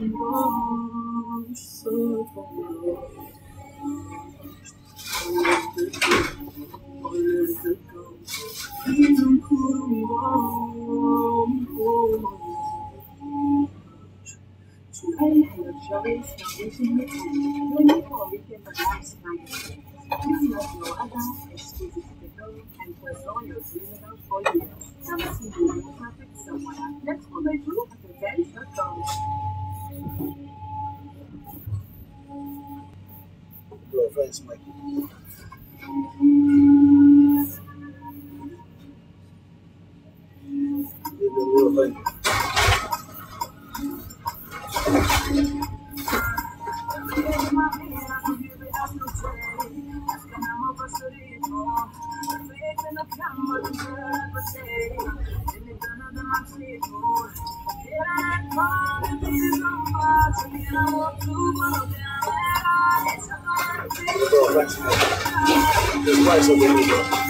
Today, I have chosen. did the real thing. Just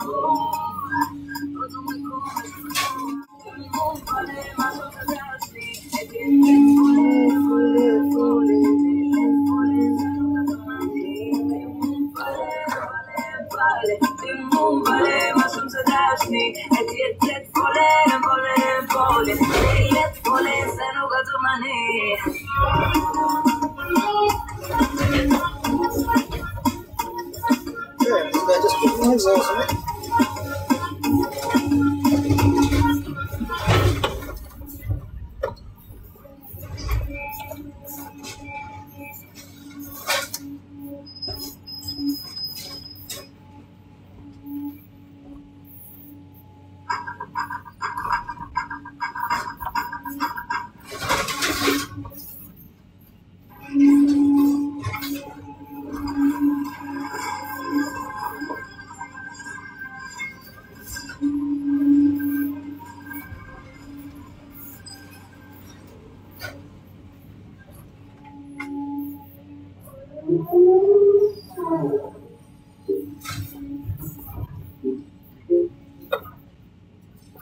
Yes, I just put my hands on it.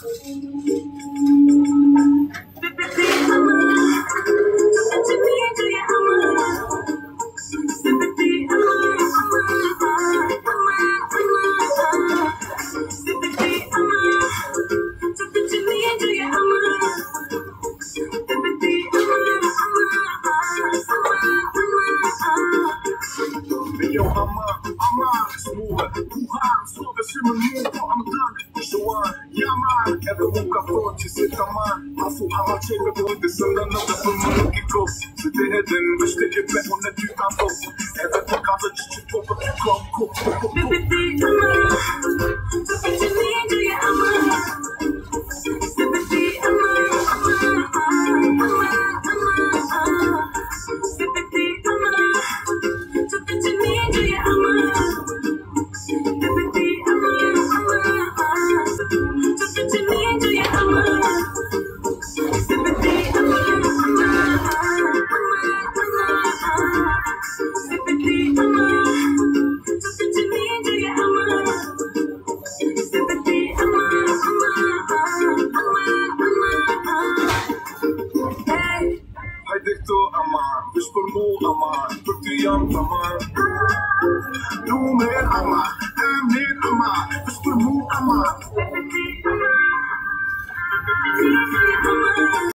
Yo, I'm on, I'm on, smooth. Wuhan, såga simmer nu på Ramadan. Johan, ja man. Man. Alltså alla tjejer går inte sönder något för Marokko. Så det är den värsta greppet hon är utan oss. Även på kanske 22 på du kom, young from her.